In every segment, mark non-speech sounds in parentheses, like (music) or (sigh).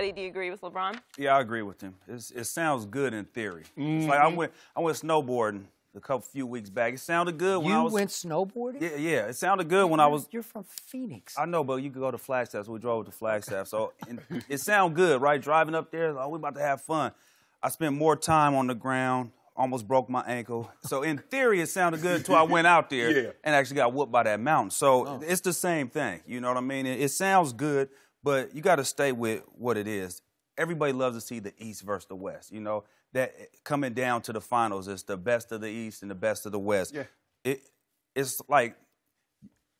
Eddie, do you agree with LeBron? Yeah, I agree with him. It's, it sounds good in theory. It's like I mm-hmm. went I went snowboarding a couple few weeks back. It sounded good when You I was You went snowboarding? Yeah, yeah. It sounded good when I was You're from Phoenix. I know, but you could go to Flagstaff, so we drove to Flagstaff. So and it sounded good, right? Driving up there, oh, we about to have fun. I spent more time on the ground, almost broke my ankle. So in theory, it sounded good until I went out there (laughs) Yeah. and actually got whooped by that mountain. So oh. it's the same thing. You know what I mean? It, it sounds good, but you got to stay with what it is. Everybody loves to see the East versus the West. You know that coming down to the finals, it's the best of the East and the best of the West. Yeah. It it's like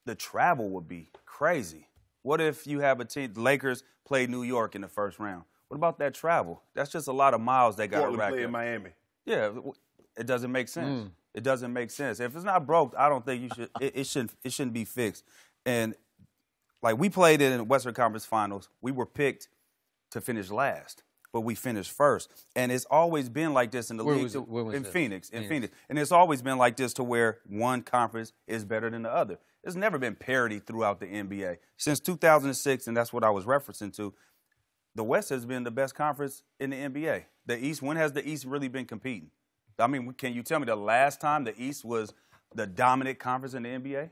the travel would be crazy. What if you have a team, the Lakers play New York in the first round? What about that travel? That's just a lot of miles they got to Portland rack play up. in Miami. Yeah, it doesn't make sense. Mm. It doesn't make sense. If it's not broke, I don't think you should. It, it shouldn't. It shouldn't be fixed. And like we played in the Western Conference Finals, we were picked to finish last, but we finished first. And it's always been like this in the Where league was it- where was in this? Phoenix. In Phoenix. Phoenix, and it's always been like this to where one conference is better than the other. There's never been parity throughout the NBA since 2006, and that's what I was referencing to. The West has been the best conference in the NBA. The East, when has the East really been competing? I mean, can you tell me the last time the East was the dominant conference in the NBA?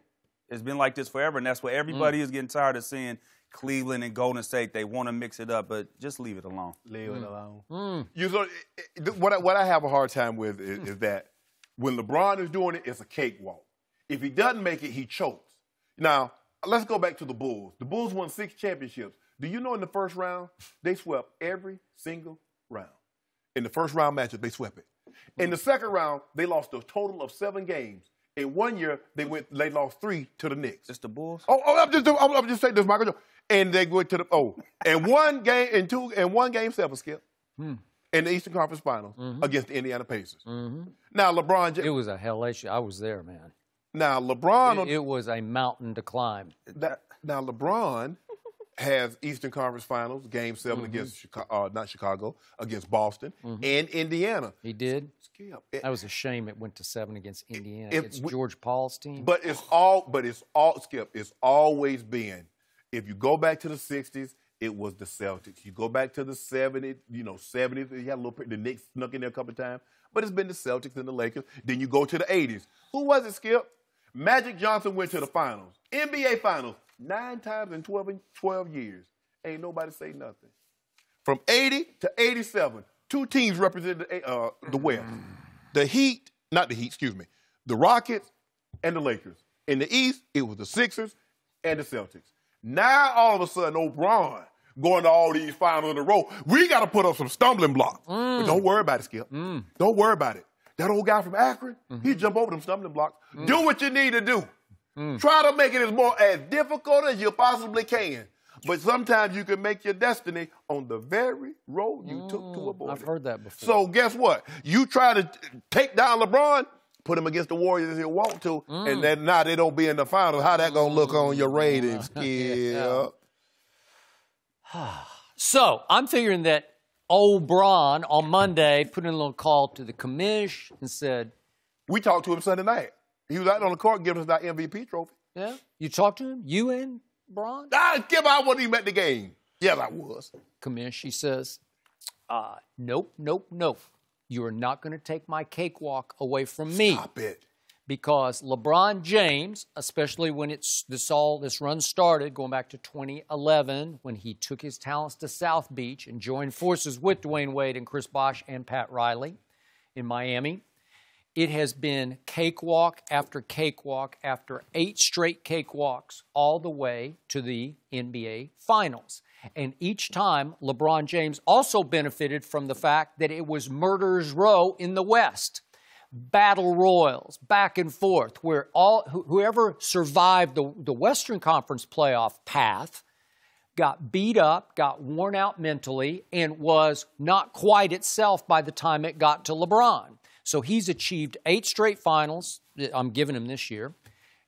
It's been like this forever, and that's what mm. everybody is getting tired of seeing. Cleveland and Golden State, they want to mix it up, but just leave it alone. Leave it mm. alone. Mm. You so, it- it- what, I, what I have a hard time with is, is that when LeBron is doing it, it's a cakewalk. If he doesn't make it, he chokes. Now, let's go back to the Bulls. The Bulls won six championships. Do you know in the first round, they swept every single round. In the first round matchup, they swept it. In the second round, they lost a total of seven games. In one year, they went. They lost three to the Knicks. Just the Bulls. Oh, oh I'm just I'm, I'm just saying this, Michael. Jordan. And they went to the oh, and one game and two and one game seven skip hmm. in the Eastern Conference Finals mm-hmm. against the Indiana Pacers. Mm-hmm. Now LeBron, Ja- It was a hellacious. I was there, man. now LeBron, It, it was a mountain to climb. that, now LeBron has Eastern Conference Finals game 7 against Chicago, uh, not Chicago, against Boston and Indiana. He did. Skip. It- That was a shame. It went to seven against Indiana. we- George Paul's team. But it's all, but it's all, Skip, it's always been, if you go back to the 60s, it was the Celtics. You go back to the 70s, you know, 70s, you had a little, the Knicks snuck in there a couple of times, but it's been the Celtics and the Lakers. Then you go to the 80s. Who was it, Skip? Magic Johnson went to the finals, NBA finals, nine times in 12, 12 years. Ain't nobody say nothing. From 80 to 87, two teams represented the, uh, the West. The Heat, not the Heat, excuse me, the Rockets and the Lakers. In the East, it was the Sixers and the Celtics. Now, all of a sudden, O'Brien going to all these finals in a row. We got to put up some stumbling blocks. But mm. don't worry about it, Skip. Mm. Don't worry about it. That old guy from Akron, he mm-hmm. jump over them stumbling blocks. Do mm. what you need to do. Mm. Try to make it as more as difficult as you possibly can. But sometimes you can make your destiny on the very road you took to mm, avoid I've it. heard that before. So guess what? You try to take down LeBron, put him against the Warriors if you want to, and mm. then now they don't be in the finals. How that gonna look on your ratings, (laughs) Skip? (sighs) So I'm figuring that O'Brien on Monday put in a little call to the commish and said, We talked to him Sunday night. He was out on the court giving us that MVP trophy. "Yeah, you talked to him, you and Bron." Ah, Skip, I wasn't even at the game. Yes, I was. Commish, he says, uh, "Nope, nope, nope. You are not going to take my cakewalk away from me." Stop it. because LeBron James, especially when it's this all this run started going back to 2011 when he took his talents to South Beach and joined forces with Dwyane Wade and Chris Bosh and Pat Riley in Miami. It has been cakewalk after cakewalk after eight straight cakewalks all the way to the NBA Finals. And each time, LeBron James also benefited from the fact that it was Murder's Row in the West battle royals back and forth where all who- whoever survived the, the western conference playoff path got beat up got worn out mentally and was not quite itself by the time it got to lebron so he's achieved eight straight finals that i'm giving him this year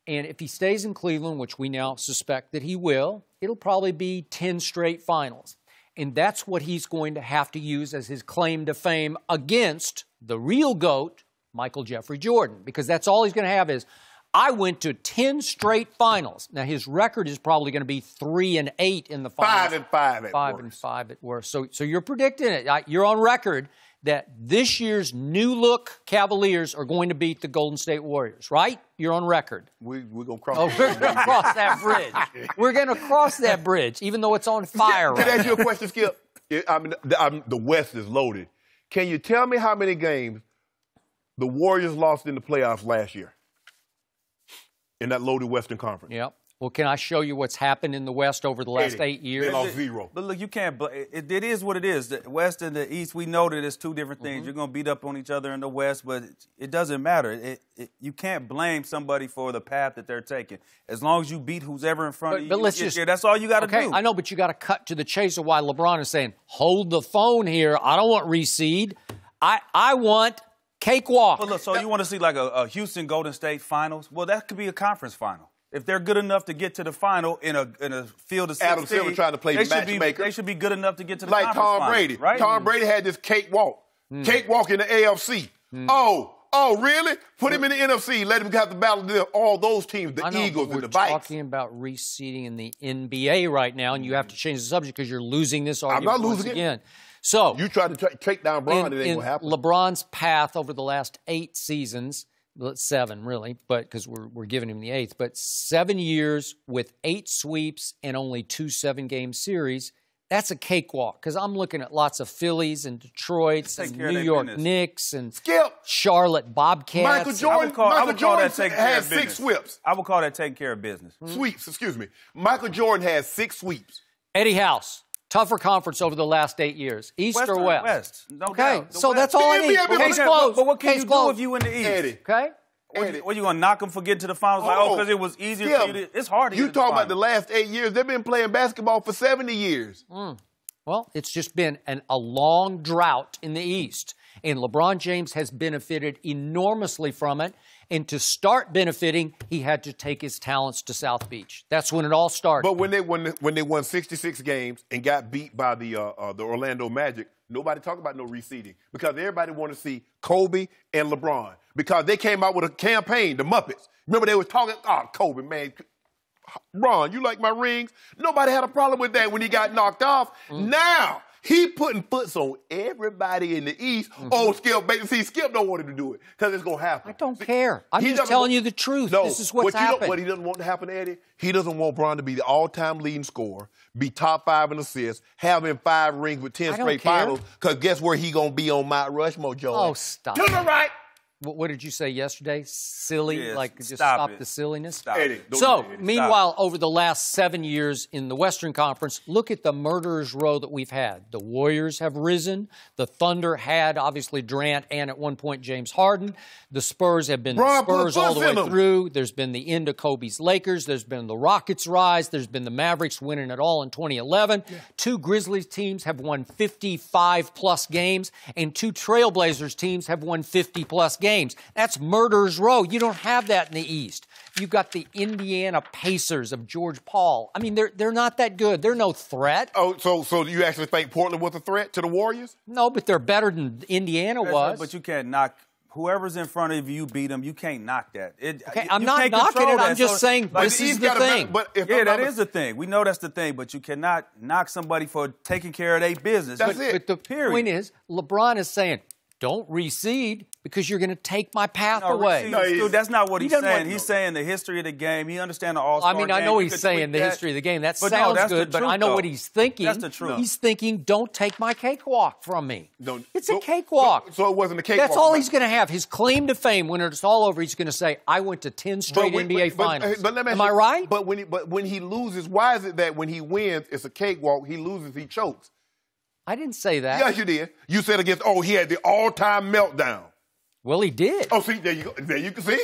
and if he stays in cleveland which we now suspect that he will it'll probably be 10 straight finals and that's what he's going to have to use as his claim to fame against the real GOAT, Michael Jeffrey Jordan, because that's all he's going to have is, I went to 10 straight finals. Now, his record is probably going to be 3 and 8 in the finals. Five and five at Five worst. and 5 at worst. So, so you're predicting it. You're on record that this year's new look Cavaliers are going to beat the Golden State Warriors, right? You're on record. We, we're going to cross Oh, we're going to cross that bridge. We're going to cross that bridge, even though it's on fire Can I ask you a question, Skip? I mean, the, I'm, the West is loaded. Can you tell me how many games the Warriors lost in the playoffs last year in that loaded Western Conference? Yep. Well, can I show you what's happened in the West over the last Eddie, eight years? They lost zero. But look, you can't. bl- It, it is what it is. The West and the East, we know that it's two different Mm-hmm. things. You're going to beat up on each other in the West, but it, it doesn't matter. It, it, you can't blame somebody for the path that they're taking. As long as you beat who's ever in front But- of you, but let's get just- there. that's all you got to Okay, do. I know, but you got to cut to the chase of why LeBron is saying, "Hold the phone here. I don't want reseed. I I want cakewalk." But look, so you want to see like a, a Houston Golden State Finals? Well, that could be a conference final. If they're good enough to get to the final in a in a field of 16, Adam Silver trying to play they should be they should be good enough to get to the like conference Tom final, Brady. right? Tom Brady had this cakewalk. Hmm. Cakewalk in the AFC. Hmm. Oh, oh, really? Put him in the NFC. Let him have the battle the- all those teams, the I know, Eagles but and we're the Vikes. talking about reseeding in the NBA right now, and you have to hmm. change the subject because you're losing this argument I'm not once losing it. again. So You try to ta- take down Bron, in, it ain't in gonna happen. LeBron's path over the last eight seasons, well, seven really, but because we're, we're giving him the eighth, but seven years with eight sweeps and only two seven game series. That's a cakewalk because I'm looking at lots of Phillies and Detroits and New York business. Knicks and Skip. Charlotte Bobcats. Michael Jordan, call, Michael Jordan that taking care had six sweeps. I would call that taking care of business. Sweeps, excuse me. Michael Jordan has six sweeps. Eddie House, tougher conference over the last eight years, East West or or West? West, no okay, so West. that's all I The need. NBA Case But- closed. But what can Case you closed. do if you in the East? Eddie. Okay. What Eddie. you, what you gonna knock them for getting to the finals? Like, oh, oh because it was easier Skip, for you to. It's hard. To You get to the talking about the last eight years? They've been playing basketball for 70 years. Hmm. Well, it's just been an, a long drought in the East, and LeBron James has benefited enormously from it. And to start benefiting, he had to take his talents to South Beach. That's when it all started. But when they when, when they won 66 games and got beat by the uh, uh, the Orlando Magic, nobody talked about no reseeding because everybody wanted to see Kobe and LeBron because they came out with a campaign, the Muppets. Remember they were talking, oh Kobe, man, Ron, you like my rings? Nobody had a problem with that when he got knocked off. Now he putting foots on everybody in the East. Mm-hmm. Oh, Skip, baby, see, Skip don't want him to do it because it's gonna happen. I don't care. I'm He just telling want- you the truth. No, this is what's what you happened. what he doesn't want to happen, Eddie, he doesn't want Bron to be the all-time leading scorer, be top five in assists, having five rings with ten I straight care. finals. Because guess where he gonna be on Mount Rushmore, Joe? Oh, stop. To the right. What, what did you say yesterday? Silly, Yes, like just stop stop, the silliness. Stop. Eddie, So, Eddie. meanwhile, over the last seven years in the Western Conference, look at the murderers' row that we've had. The Warriors have risen. The Thunder had obviously Durant and at one point James Harden. The Spurs have been Bron the Spurs all the way in 'em. through. There's been the end of Kobe's Lakers. There's been the Rockets' rise. There's been the Mavericks winning it all in 2011. Two Grizzlies teams have won 55 plus games, and two Trailblazers teams have won 50 plus games. That's murderers' row. You don't have that in the East. You've got the Indiana Pacers of George Paul. I mean, they're they're not that good. They're no threat. Oh, so so you actually think Portland was a threat to the Warriors? No, but they're better than Indiana That's was. right, But you can't knock whoever's in front of you. Beat them. You can't knock that. It, Okay, you I'm not can't knocking control it. I'm just So, saying like, this is the got a better- thing. but if yeah, I'm that the thing. We know that's the thing, but you cannot knock somebody for taking care of their business. That's but, it. But the Period. point is, LeBron is saying, don't reseed because you're going to take my path No, away. receive- No, he- dude, that's not what he he's saying. he's saying the history of the game. He understands the All Star. I mean, I know he's saying the history of the game. That But no, sounds that's good, but I know though. what he's thinking. That's the truth. He's thinking, don't take my cakewalk from me. No, it's so- a cakewalk. so- so it wasn't a cakewalk, That's all he's going to have. His claim to fame, when it's all over, he's going to say, I went to 10 straight when- NBA but- but- finals. but let me ask Am I right? But when he, but when he loses, why is it that when he wins, it's a cakewalk? He loses, he chokes. I didn't say that. Yes, you did. You said against. Oh, he had the all-time meltdown. Well, he did. Oh, see, there you go. There you can see.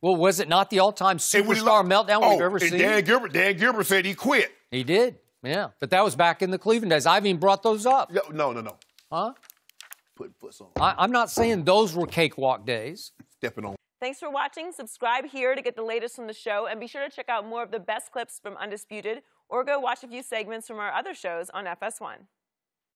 Well, was it not the all-time And when he superstar meltdown oh, we've ever and seen? Dan Gilbert, Dan Gilbert said he quit. He did. Yeah. But that was back in the Cleveland days. I've even brought those up. No, no, no. no. Huh? Putting foots on, I, I'm not saying those were cakewalk days. stepping on. Thanks for watching. Subscribe here to get the latest from the show, and be sure to check out more of the best clips from Undisputed or go watch a few segments from our other shows on FS1.